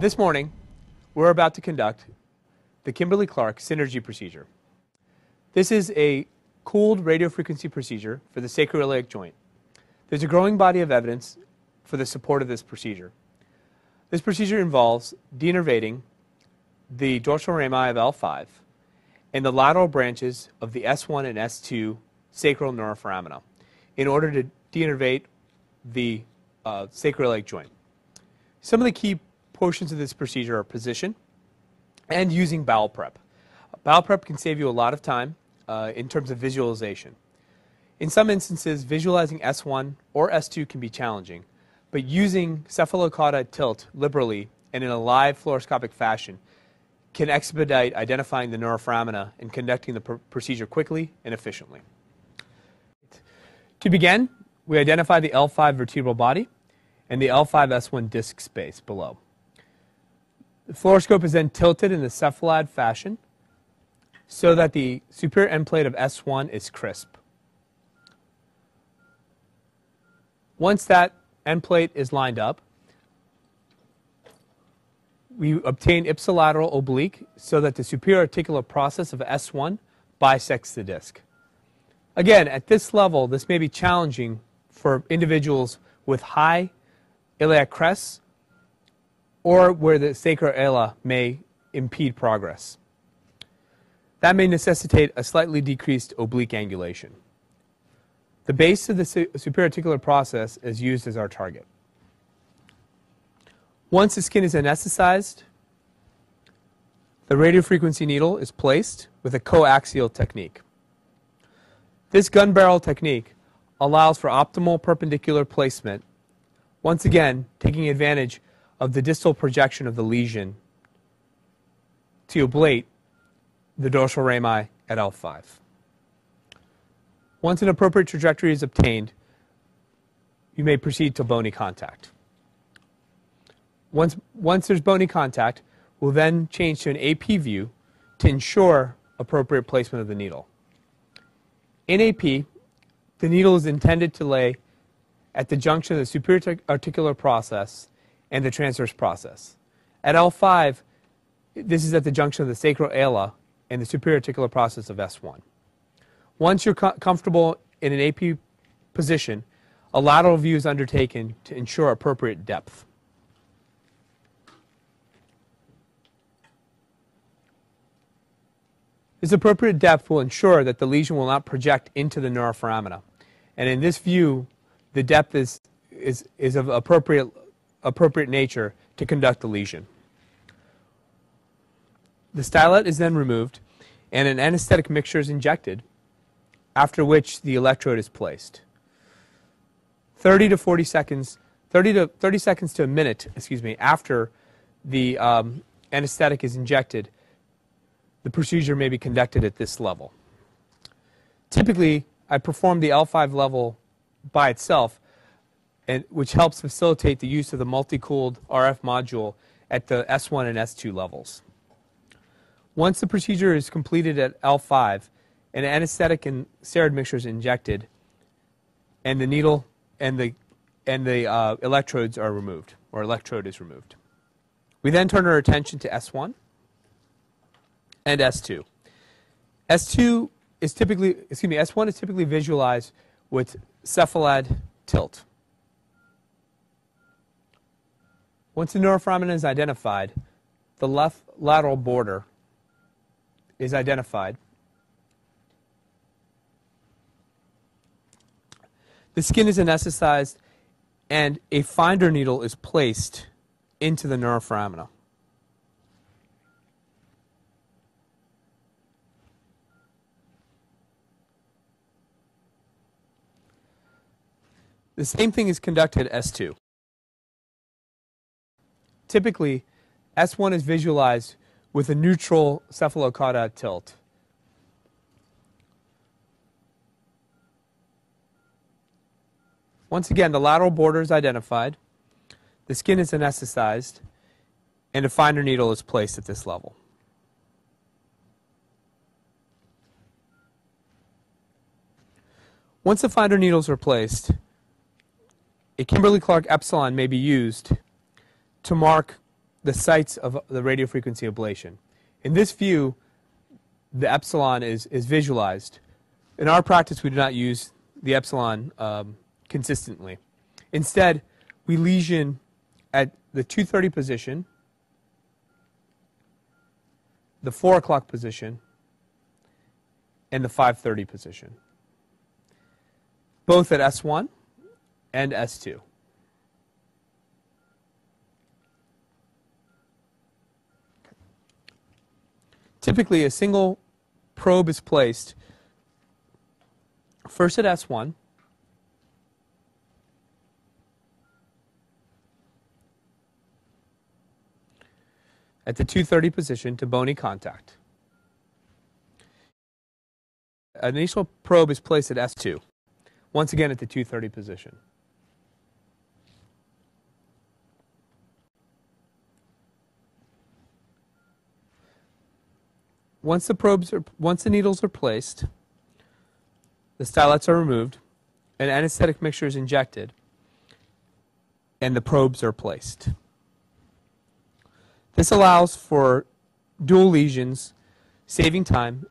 This morning, we're about to conduct the Kimberly-Clark SInergy procedure. This is a cooled radiofrequency procedure for the sacroiliac joint. There's a growing body of evidence for the support of this procedure. This procedure involves denervating the dorsal rami of L5 and the lateral branches of the S1 and S2 sacral neuroforamina in order to denervate the uh, sacroiliac joint. Some of the key portions of this procedure are position and using bowel prep. Bowel prep can save you a lot of time uh, in terms of visualization. In some instances, visualizing S1 or S2 can be challenging, but using cephalocauda tilt liberally and in a live fluoroscopic fashion can expedite identifying the neuroforamina and conducting the pr procedure quickly and efficiently. To begin, we identify the L5 vertebral body and the L5S1 disc space below. The fluoroscope is then tilted in the cephalad fashion so that the superior end plate of S1 is crisp. Once that end plate is lined up, we obtain ipsilateral oblique so that the superior articular process of S1 bisects the disc. Again, at this level, this may be challenging for individuals with high iliac crests or where the sacroiliac may impede progress. That may necessitate a slightly decreased oblique angulation. The base of the superior articular process is used as our target. Once the skin is anesthetized, the radiofrequency needle is placed with a coaxial technique. This gun barrel technique allows for optimal perpendicular placement, once again taking advantage of the distal projection of the lesion to ablate the dorsal rami at L5. Once an appropriate trajectory is obtained, you may proceed to bony contact. Once, once there's bony contact, we'll then change to an AP view to ensure appropriate placement of the needle. In AP, the needle is intended to lay at the junction of the superior articular process and the transverse process. At L5, this is at the junction of the sacral ala and the superior articular process of S1. Once you're co comfortable in an AP position, a lateral view is undertaken to ensure appropriate depth. This appropriate depth will ensure that the lesion will not project into the neuroforamina. And in this view, the depth is, is, is of appropriate appropriate nature to conduct the lesion. The stylet is then removed and an anesthetic mixture is injected, after which the electrode is placed. 30 to 40 seconds, 30 to 30 seconds to a minute, excuse me, after the um, anesthetic is injected, the procedure may be conducted at this level. Typically, I perform the L5 level by itself and, which helps facilitate the use of the multi-cooled RF module at the S1 and S2 levels. Once the procedure is completed at L5, an anesthetic and steroid mixture is injected, and the needle and the, and the uh, electrodes are removed, or electrode is removed. We then turn our attention to S1 and S2. S2 is typically, excuse me, S1 is typically visualized with cephalad tilt. Once the neuroforamen is identified, the left lateral border is identified. The skin is anesthetized and a finder needle is placed into the neuroforamina. The same thing is conducted at S2. Typically, S1 is visualized with a neutral cephalocauda tilt. Once again, the lateral border is identified, the skin is anesthetized, and a finder needle is placed at this level. Once the finder needles are placed, a Kimberly-Clark epsilon may be used to mark the sites of the radiofrequency ablation. In this view, the epsilon is, is visualized. In our practice, we do not use the epsilon um, consistently. Instead, we lesion at the 230 position, the 4 o'clock position, and the 530 position, both at S1 and S2. Typically, a single probe is placed first at S1, at the 230 position to bony contact. An initial probe is placed at S2, once again at the 230 position. Once the probes are, once the needles are placed, the stylets are removed, an anesthetic mixture is injected, and the probes are placed. This allows for dual lesions, saving time.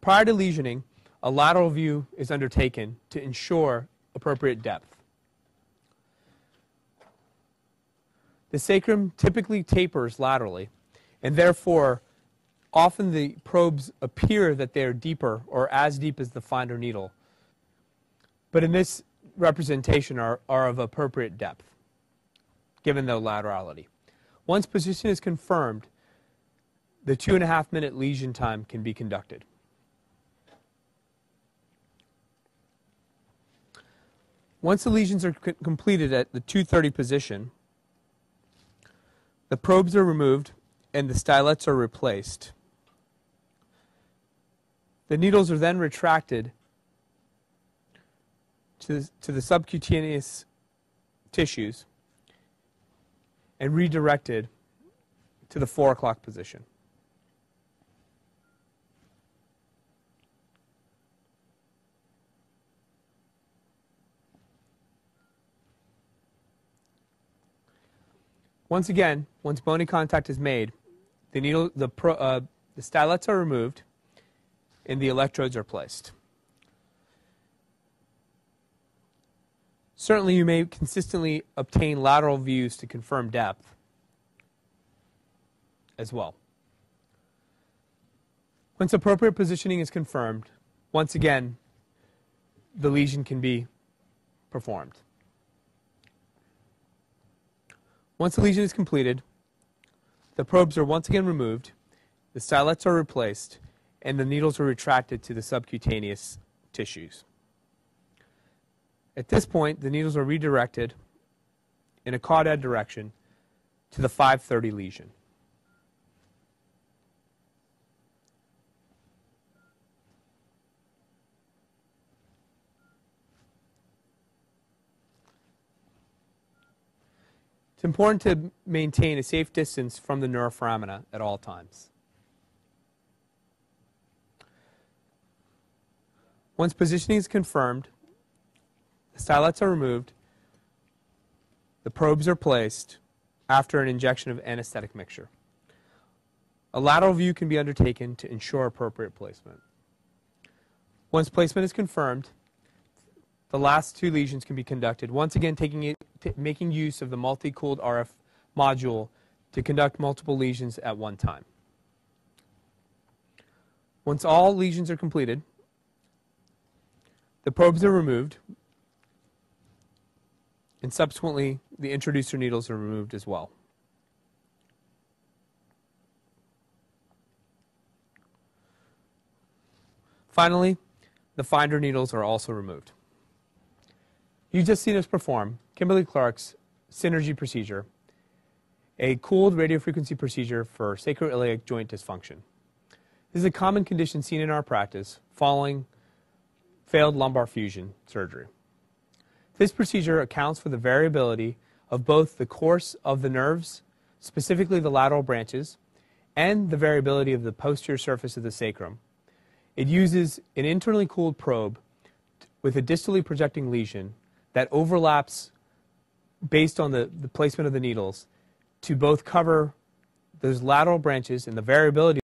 Prior to lesioning, a lateral view is undertaken to ensure appropriate depth. The sacrum typically tapers laterally, and therefore, often the probes appear that they are deeper or as deep as the finder needle. But in this representation are, are of appropriate depth, given the laterality. Once position is confirmed, the two and a half minute lesion time can be conducted. Once the lesions are completed at the 230 position, the probes are removed and the stylets are replaced. The needles are then retracted to the, to the subcutaneous tissues and redirected to the 4 o'clock position. Once again, once bony contact is made, the needle, the, pro, uh, the stylets are removed and the electrodes are placed. Certainly, you may consistently obtain lateral views to confirm depth as well. Once appropriate positioning is confirmed, once again, the lesion can be performed. Once the lesion is completed, the probes are once again removed, the stylets are replaced, and the needles are retracted to the subcutaneous tissues. At this point, the needles are redirected in a caudad direction to the 530 lesion. It's important to maintain a safe distance from the neuroforamina at all times. Once positioning is confirmed, the stylets are removed. The probes are placed after an injection of anesthetic mixture. A lateral view can be undertaken to ensure appropriate placement. Once placement is confirmed, the last two lesions can be conducted, once again taking it, making use of the multi-cooled RF module to conduct multiple lesions at one time. Once all lesions are completed, the probes are removed, and subsequently the introducer needles are removed as well. Finally, the finder needles are also removed. You've just seen us perform Kimberly Clark's SInergy procedure, a cooled radiofrequency procedure for sacroiliac joint dysfunction. This is a common condition seen in our practice following failed lumbar fusion surgery. This procedure accounts for the variability of both the course of the nerves, specifically the lateral branches, and the variability of the posterior surface of the sacrum. It uses an internally cooled probe with a distally projecting lesion that overlaps based on the, the placement of the needles to both cover those lateral branches and the variability